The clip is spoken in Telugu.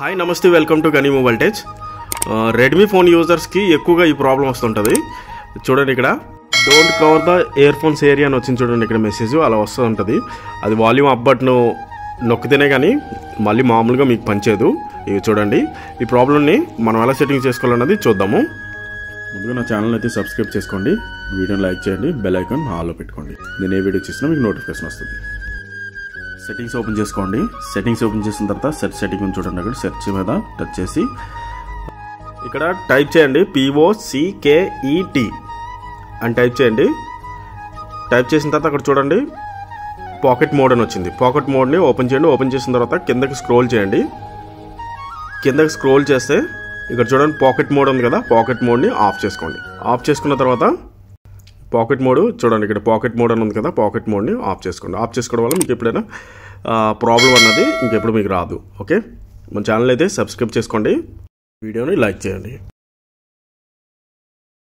హాయ్ నమస్తే welcome to Gani mobile tech Redmi phone యూజర్స్కి ఎక్కువగా ఈ ప్రాబ్లం వస్తుంటుంది. చూడండి ఇక్కడ. Don't cover the earphones area అని వచ్చింది చూడండి ఇక్కడ మెసేజ్ అలా వస్తూ ఉంటుంది అది వాల్యూమ్ అప్ బటన్ నొక్కితేనే కానీ మళ్ళీ మామూలుగా మీకు పనిచేయదు. ఇవి చూడండి. ఈ ప్రాబ్లమ్ని మనం ఎలా సెట్టింగ్ చేసుకోవాలన్నది చూద్దాము. ముందుగా నా ఛానల్ అయితే సబ్స్క్రైబ్ చేసుకోండి. వీడియోని లైక్ చేయండి. బెల్ ఐకాన్ ఆల్లో పెట్టుకోండి. నేను ఏ వీడియో చేసినా మీకు నోటిఫికేషన్ వస్తుంది. సెట్టింగ్స్ ఓపెన్ చేసుకోండి. సెట్టింగ్స్ ఓపెన్ చేసిన తర్వాత సెర్చ్ సెట్టింగ్ చూడండి అక్కడ. సెర్చ్ మీద టచ్ చేసి. ఇక్కడ టైప్ చేయండి పిఓసికేఈటి అని టైప్ చేయండి. టైప్ చేసిన తర్వాత అక్కడ చూడండి. పాకెట్ మోడ్ అని వచ్చింది. పాకెట్ మోడ్ని ఓపెన్ చేయండి. ఓపెన్ చేసిన తర్వాత కిందకి స్క్రోల్ చేయండి. కిందకి స్క్రోల్ చేస్తే ఇక్కడ చూడండి పాకెట్ మోడ్ ఉంది కదా. పాకెట్ మోడ్ని ఆఫ్ చేసుకోండి. ఆఫ్ చేసుకున్న తర్వాత పాకెట్ మోడ్ చూడండి ఇక్కడ పాకెట్ మోడ్ అని ఉంది కదా పాకెట్ మోడ్ని ఆఫ్ చేసుకోండి. ఆఫ్ చేసుకోవడం వల్ల మీకు ఎప్పుడైనా ప్రాబ్లం అన్నది ఇంకెప్పుడు మీకు రాదు. ఓకే? మన ఛానల్ అయితే సబ్స్క్రైబ్ చేసుకోండి. వీడియోని లైక్ చేయండి.